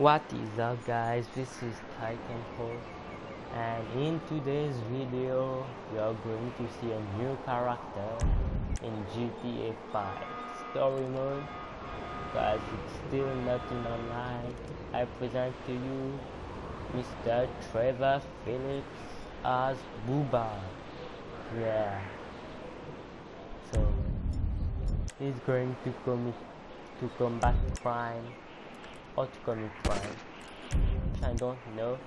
What is up guys, this is Titan Post and in today's video we are going to see a new character in GTA 5 story mode because it's still nothing online. I present to you Mr. Trevor Phillips as Booba. Yeah. So he's going to commit to combat crime to commit. I don't know.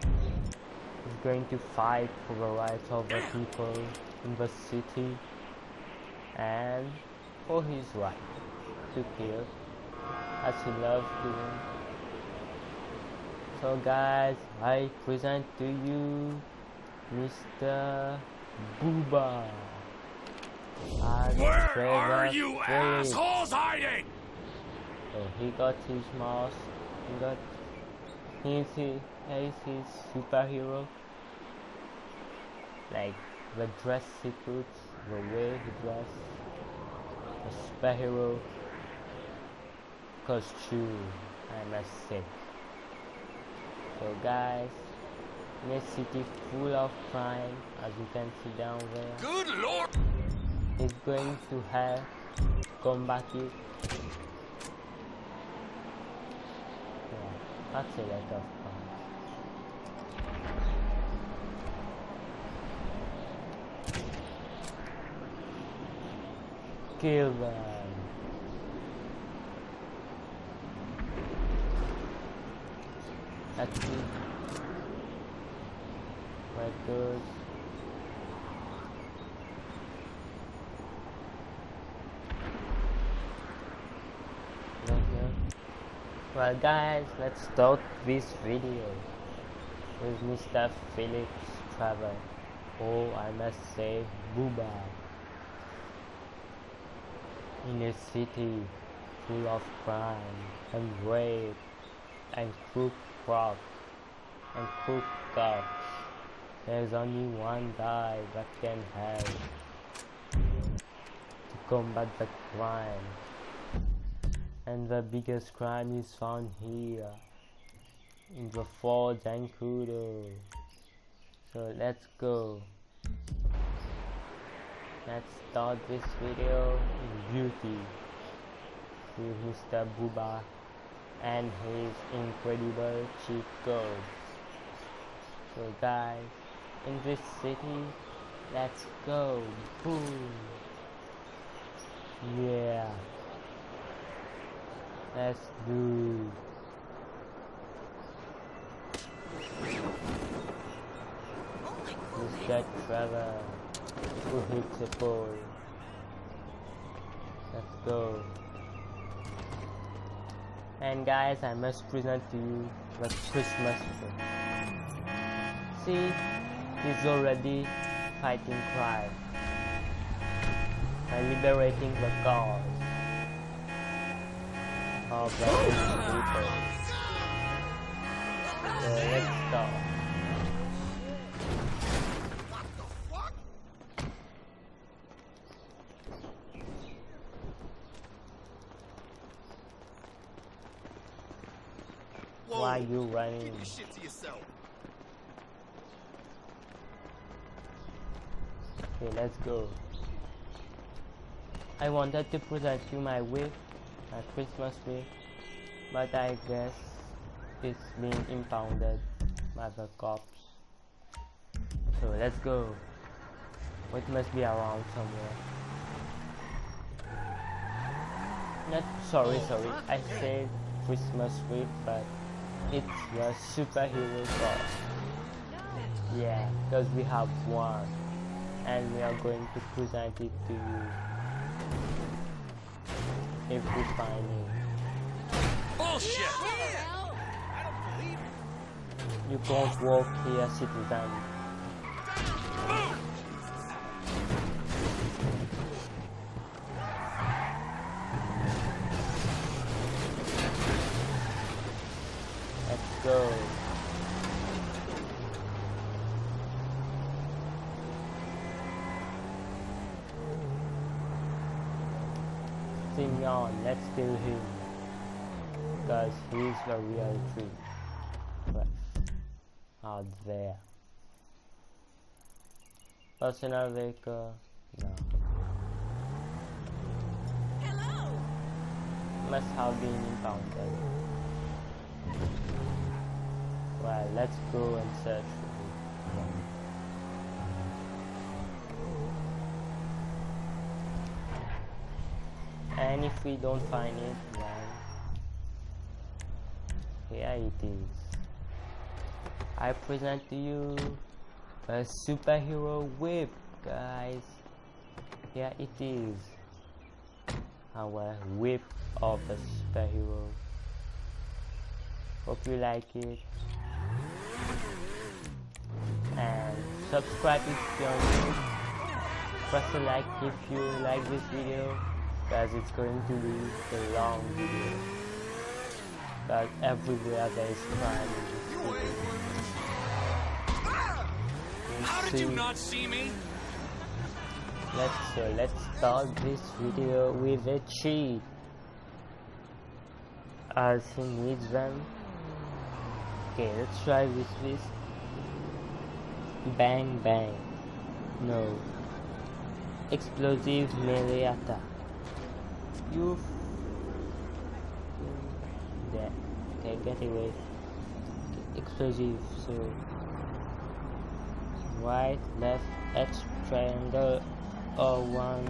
He's going to fight for the rights of the people in the city and oh, for his right to kill as he loves doing. So guys, I present to you Mr. Booba. Where are you assholes hiding? So he got his mask, he got he's his, he's his superhero. Like the dress he puts, the way he dress, the superhero costume, I must say. So guys, a city full of crime, as you can see down there, Good lord! he's going to have combat it. Yeah, that's a lot of fun. Kill them. That's it. Right goes. Mhm. Well guys, let's start this video with Mr. Felix Trevor. Oh, I must say, Booba. In a city full of crime and rape and crook crop and crook cops, there's only one guy that can help to combat the crime and the biggest crime is found here in the Fort Zancudo. So let's go. Let's start this video in beauty with Mr. Booba and his incredible cheat codes. So guys, in this city, let's go. Boom. Yeah. Let's do. Mr. Trevor, who hits a ball. Let's go. And guys, I must present to you the Christmas tree. See, he's already fighting crime and liberating the cause of the people. So let's start. Whoa, Why you running? Keep your shit to yourself. Okay, let's go. I wanted to present you my wig, my Christmas tree, but I guess it's being impounded by the cops. So let's go. It must be around somewhere. Not sorry, oh, sorry. I said Christmas tree, but it's your superhero cost. Yeah, because we have one and we are going to present it to you if we find it. Bullshit! You can't walk here, citizen. Simeon, let's kill him. because he's the real flex out there. Personal vehicle, no. Hello. Must have been encountered. Well, let's go and search for it. And if we don't find it, then here it is. I present to you a superhero whip, guys. Here it is. Our whip of a superhero. Hope you like it. And subscribe if you're new. Press a like if you like this video because it's going to be a long video. But everywhere there is crime in this city. How did you not see me? Let's so let's start this video with a cheat. As he needs them. Okay, let's try with this. Bang bang. No. Explosive melee attack. You. f- There. Okay, get away. Explosive. So. Right, left, X triangle, or one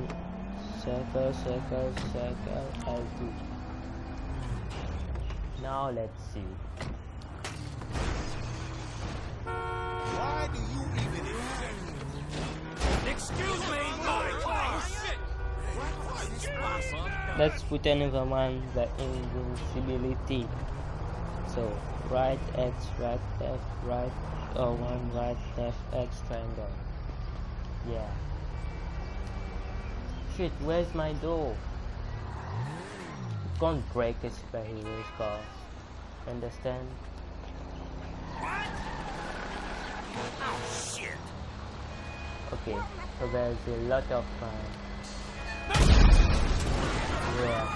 circle, circle, circle, L2. Now let's see. Why do you even exist? Excuse me, Let's put another one, the invincibility. So, right, X, right, left, right, or one, right, left, X triangle. Yeah. Shit, where's my door? Can't break a superhero's car. Understand? What? Oh, shit! Okay, so there's a lot of crime. Yeah,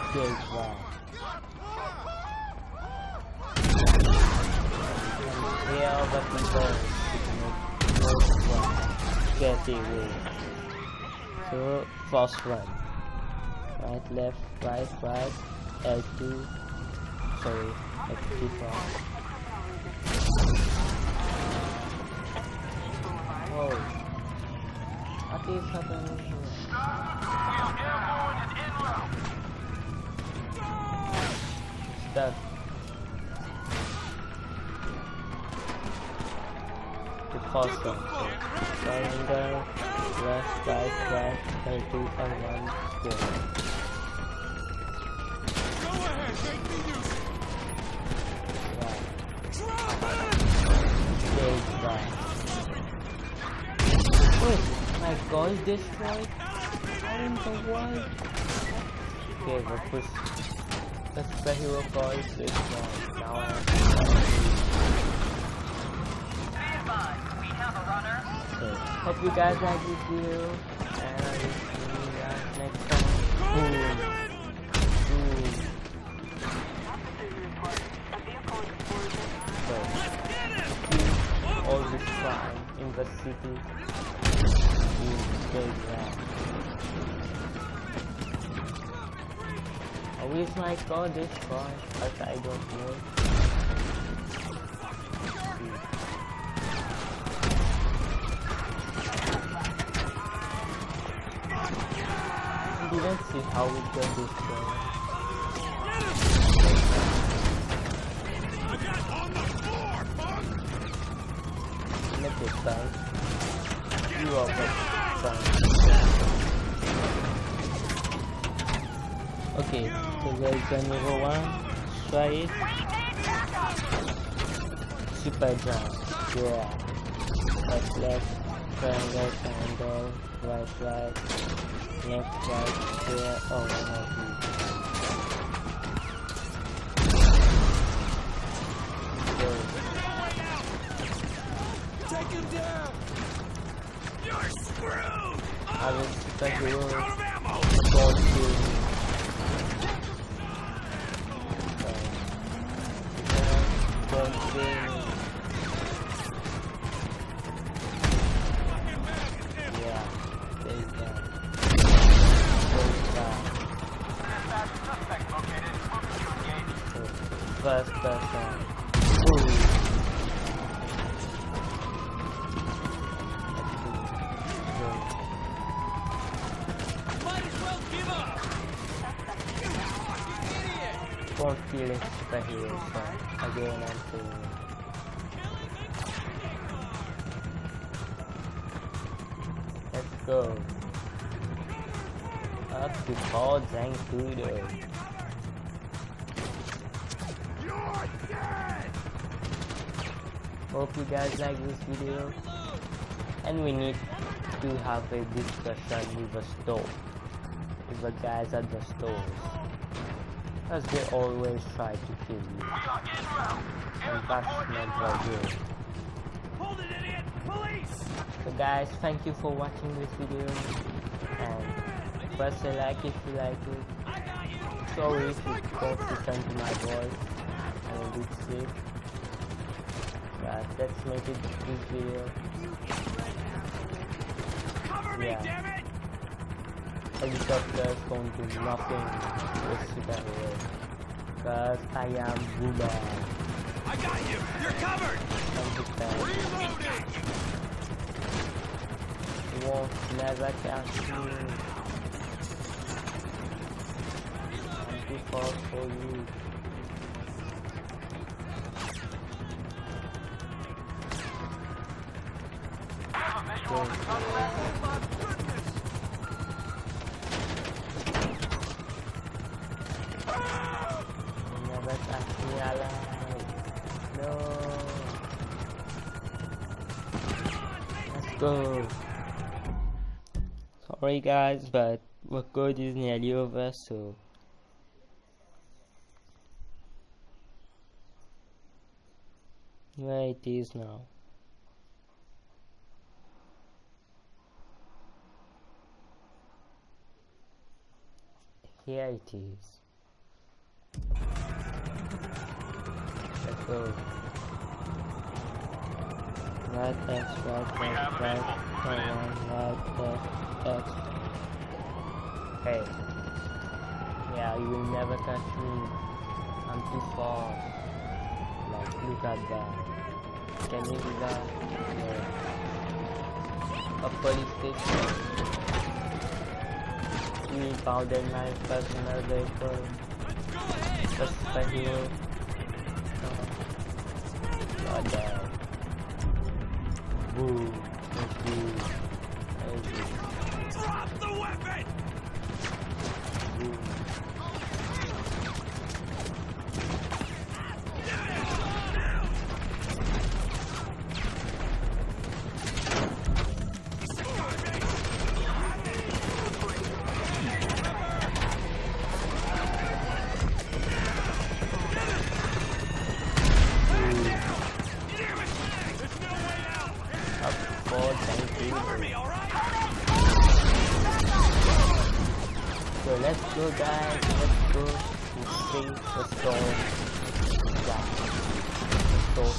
are the people to make get away. So, first one. Right, left, right, right, L2, sorry, F2 Whoa. What is happening here? Stuck. The first one. Triangle, left, right, right, L2 and one square. Go it! Wait, my is destroyed? How in the world? Okay, the push. The hero car is destroyed. Now I So, hope you guys like this video. And I will see you guys next time. Boom. All this crime in the city. Wish my car destroyed, but I don't know. I didn't see how it got fuck! Let it die. You are the Okay, so there's another one. Try it. Super jump. Yeah. Left, left. Triangle, triangle. Right, right. Left, right. Square. Oh, one of these. Go. Take him down! You're screwed! I superhero. Out killing superheroes so again let's go. Up to Paul Zancudo hope you guys like this video. And we need to have a discussion with the store. With the guys at the stores as they always try to kill you and that's not very good Hold it, idiot. Police. So guys, thank you for watching this video and press a like if you like it. Sorry if you don't listen to my voice. I'm a bit sick. But let's make it this video. Cover me, Yeah. damn it. Helicopters don't do nothing with superheroes. Cause I am Ruben. I got you. You're covered. Reloading. Won't never catch me. I'm too fast for you. You go. Sorry guys, but work code is nearly over, so where it is now. Here it is. Let's go. Right X, right X, right X, right X, X. Hey. Yeah, you will never catch me. I'm too fast. Like, look at that. Can you do that? Yeah. A police station. We impounded my personal vehicle. Go ahead. Just for you. God damn. So let's go guys, let's go to see the store. Yeah. Store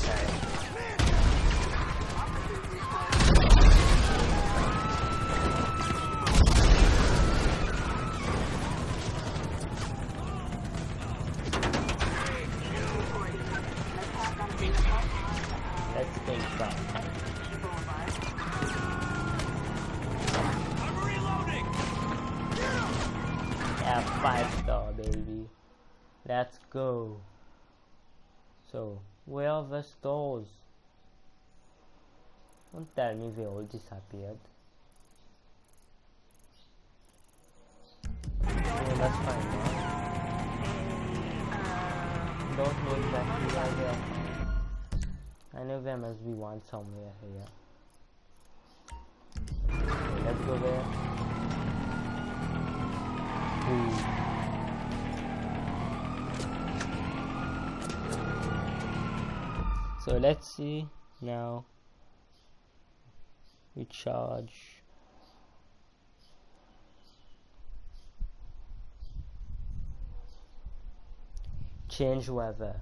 five star baby. Let's go. So, where are the stores? Don't tell me they all disappeared. Oh, that's fine. man. Don't know exactly where they are. I know there must be one somewhere here. Okay, let's go there. So let's see now. We charge. Change weather.